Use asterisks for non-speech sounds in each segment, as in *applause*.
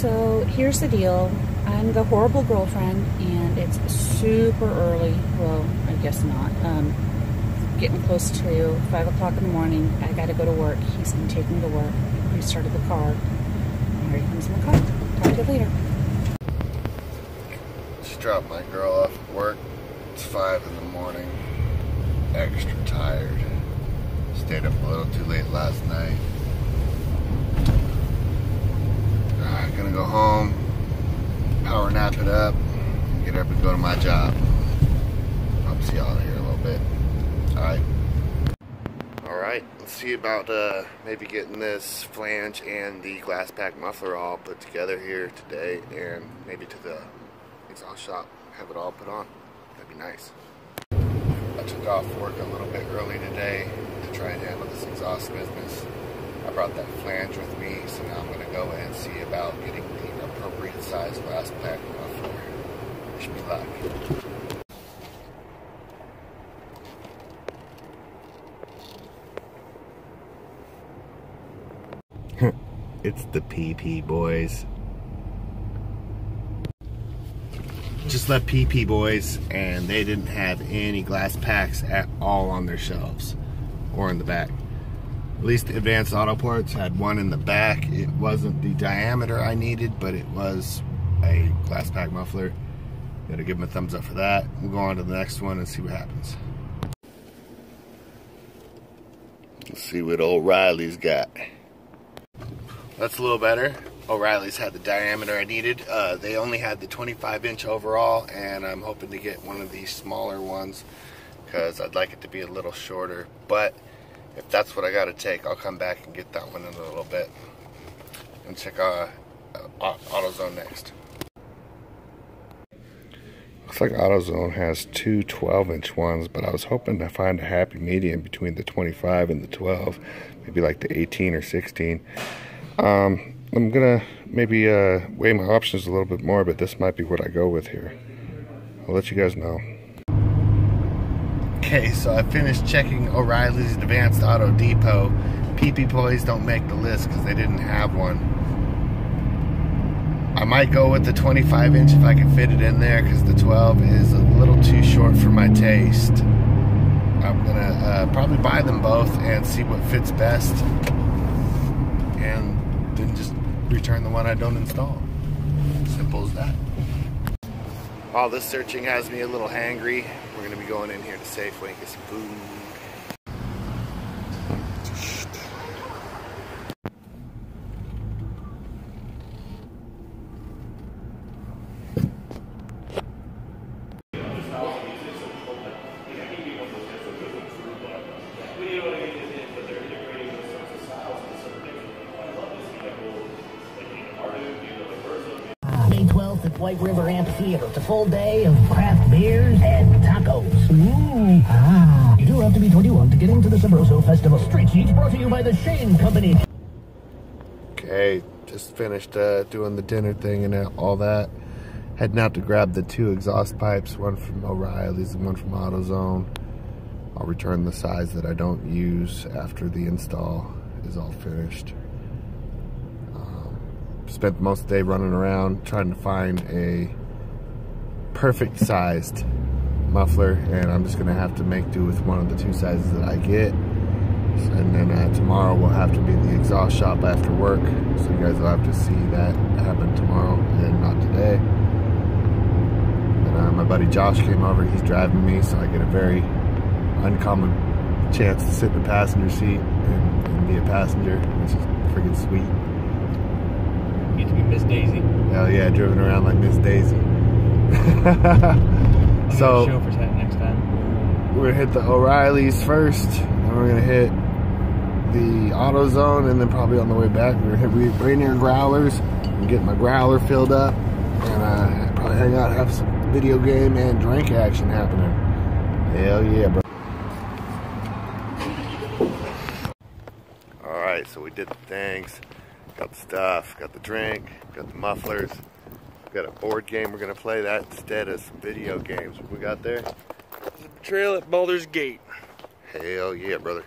So here's the deal. I'm the horrible girlfriend, and it's super early. Well, I guess not. Um, getting close to 5 o'clock in the morning. I gotta go to work. He's take me to work. We started the car. Here he comes in the car. Talk to you later. Just dropped my girl off at work. It's 5 in the morning. Extra tired. Stayed up a little too late last night. Uh, gonna go home, power nap it up, get up and go to my job. I'll see y'all here in a little bit. Alright. Alright, let's see about uh, maybe getting this flange and the glass pack muffler all put together here today and maybe to the exhaust shop, have it all put on. That'd be nice. I took off work a little bit early today to try and handle this exhaust business. Brought that flange with me, so now I'm going to go and see about getting the appropriate size glass pack muffler. Wish me luck. *laughs* it's the Pep Boys. Just left Pep Boys, and they didn't have any glass packs at all on their shelves or in the back. At least Advanced Auto Parts had one in the back. It wasn't the diameter I needed, but it was a glass pack muffler. Gotta give them a thumbs up for that. We'll go on to the next one and see what happens. Let's see what O'Reilly's got. That's a little better. O'Reilly's had the diameter I needed. Uh, they only had the 25 inch overall, and I'm hoping to get one of these smaller ones because I'd like it to be a little shorter. But if that's what I got to take, I'll come back and get that one in a little bit and check uh, AutoZone next. Looks like AutoZone has two 12 inch ones, but I was hoping to find a happy medium between the 25 and the 12, maybe like the 18 or 16. Um, I'm gonna maybe uh, weigh my options a little bit more, but this might be what I go with here. I'll let you guys know. Okay, so I finished checking O'Reilly's Advanced Auto Depot. Pep Boys don't make the list because they didn't have one. I might go with the 25 inch if I can fit it in there because the 12 is a little too short for my taste. I'm gonna uh, probably buy them both and see what fits best and then just return the one I don't install. Simple as that. All this searching has me a little hangry. We're gonna be going in here to Safeway and get some food. 12th at White River Amphitheater. It's a full day of craft beers and tacos. Ooh. Ah. You do have to be 21 to get into the Sabroso Festival. Street Seats brought to you by the Shane Company. Okay, just finished uh, doing the dinner thing and all that. Heading out to grab the two exhaust pipes, one from O'Reilly's and one from AutoZone. I'll return the size that I don't use after the install is all finished. Spent most of the day running around trying to find a perfect sized muffler and I'm just gonna have to make do with one of the two sizes that I get. And then uh, tomorrow will have to be the exhaust shop after work so you guys will have to see that happen tomorrow and not today. And uh, my buddy Josh came over he's driving me so I get a very uncommon chance to sit in the passenger seat and, and be a passenger which is freaking sweet Get to be Miss Daisy. hell yeah driven around like Miss Daisy *laughs* so chauffeur's hat next time. we're gonna hit the O'Reilly's first, and we're gonna hit the AutoZone, and then probably on the way back, we're gonna hit right near Growlers and get my growler filled up, and uh, probably hang out, have some video game and drink action happening. Hell yeah, bro. All right, so we did the things, got the stuff, got the drink, got the mufflers. Got a board game. We're gonna play that instead of some video games. What we got there? Trail at Baldur's Gate. Hell yeah, brother.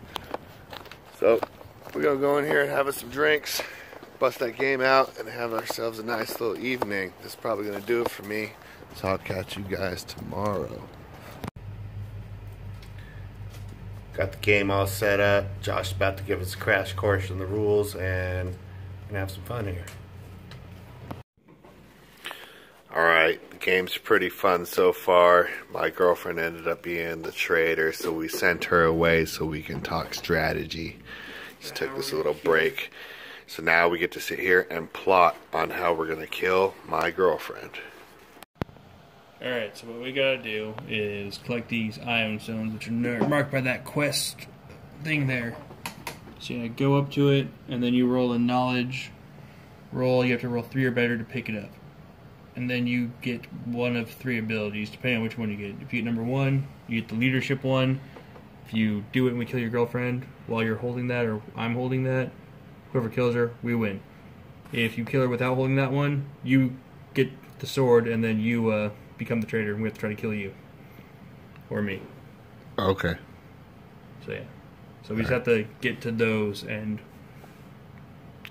So, we're gonna go in here and have us some drinks. bust that game out and have ourselves a nice little evening. This is probably going to do it for me. So I'll catch you guys tomorrow. Got the game all set up. Josh's about to give us a crash course in the rules and we're have some fun here. Alright, the game's pretty fun so far. My girlfriend ended up being the traitor, so we sent her away so we can talk strategy. Just took this little break. So now we get to sit here and plot on how we're gonna kill my girlfriend. Alright, so what we gotta do is collect these Ioun stones, which are marked by that quest thing there. So you go up to it, and then you roll a knowledge roll. You have to roll three or better to pick it up. And then you get one of three abilities, depending on which one you get. If you get number one, you get the leadership one. If you do it and we kill your girlfriend while you're holding that, or I'm holding that, whoever kills her, we win. If you kill her without holding that one, you get the sword, and then you uh, become the traitor, and we have to try to kill you. Or me. Okay. So yeah. So we just have to get to those, and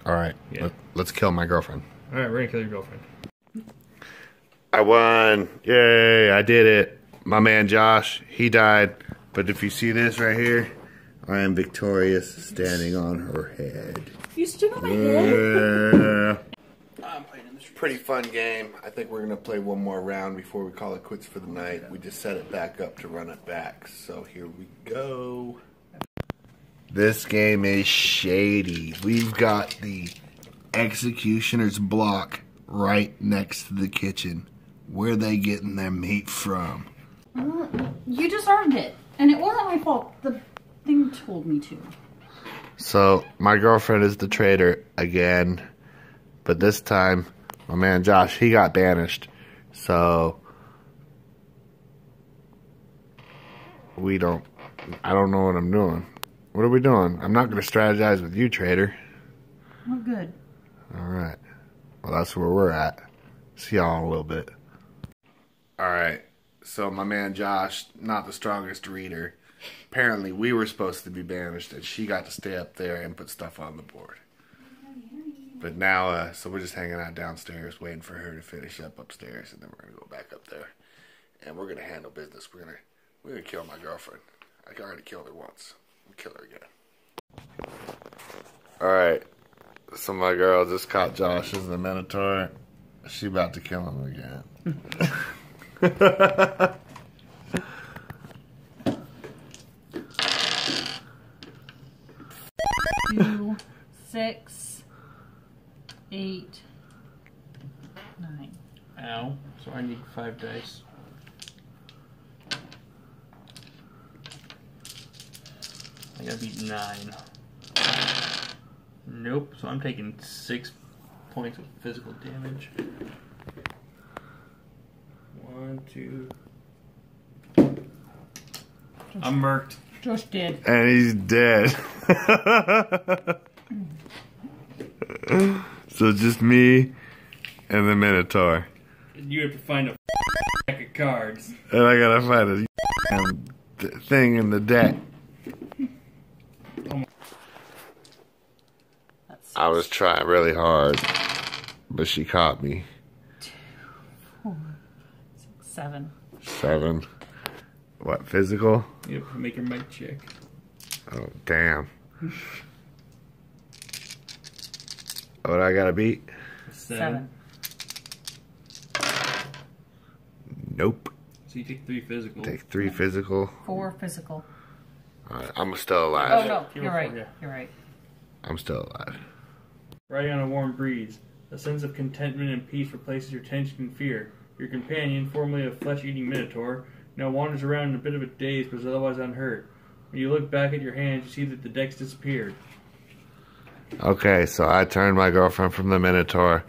Alright. Yeah. Let, let's kill my girlfriend. alright, we're gonna kill your girlfriend. I won. Yay, I did it. My man Josh, he died. But if you see this right here, I am victorious standing on her head. You stood on my head. Yeah. *laughs* I'm playing this. Pretty fun game. I think we're going to play one more round before we call it quits for the night. We just set it back up to run it back. So here we go. This game is shady. We've got the executioner's block right next to the kitchen. Where are they getting their meat from? Mm, you deserved it, and it wasn't my fault. The thing told me to. So my girlfriend is the traitor again, but this time my man Josh he got banished. So we don't. I don't know what I'm doing. What are we doing? I'm not going to strategize with you, traitor. Oh, good. All right. Well, that's where we're at. See y'all in a little bit. All right. So my man Josh, not the strongest reader. Apparently, we were supposed to be banished, and she got to stay up there and put stuff on the board. But now, uh, so we're just hanging out downstairs, waiting for her to finish up upstairs, and then we're gonna go back up there, and we're gonna handle business. We're gonna we're gonna kill my girlfriend. I already killed her once. We'll again. All right. So my girl just caught Josh as the Minotaur. She about to kill him again. *laughs* Two, six, eight, nine. Ow. So I need five dice. I gotta beat nine. Nope. So I'm taking six points of physical damage. One, two. I'm murked. Josh did. and he's dead. *laughs* so just me and the Minotaur. You have to find a deck of cards. And I gotta find a thing in the deck. I was trying really hard, but she caught me. seven. Seven. What, physical? Yep. Make your mic check. Oh, damn. What I gotta beat? Seven. Nope. So you take three physical. Take three physical. Four physical. Alright, I'm still alive. Oh no, you're right. You're right. I'm still alive. Riding on a warm breeze. A sense of contentment and peace replaces your tension and fear. Your companion, formerly a flesh-eating minotaur, now wanders around in a bit of a daze but is otherwise unhurt. When you look back at your hands, you see that the deck's disappeared. Okay, so I turned my girlfriend from the Minotaur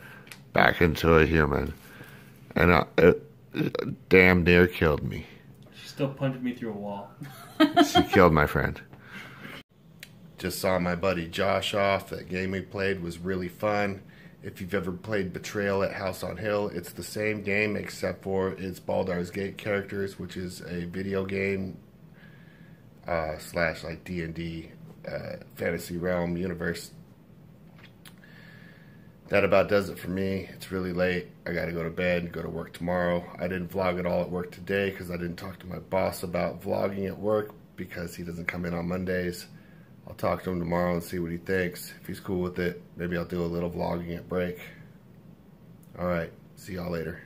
back into a human. And uh, it, it damn near killed me. She still punched me through a wall. She killed my friend. Just saw my buddy Josh off. That game we played was really fun. If you've ever played Betrayal at House on Hill, it's the same game except for it's Baldur's Gate characters, which is a video game uh, slash like D and D uh, fantasy realm universe. that about does it for me. It's really late. I got to go to bed, go to work tomorrow. I didn't vlog at all at work today because I didn't talk to my boss about vlogging at work because he doesn't come in on Mondays. I'll talk to him tomorrow and see what he thinks. If he's cool with it, maybe I'll do a little vlogging at break. All right, see y'all later.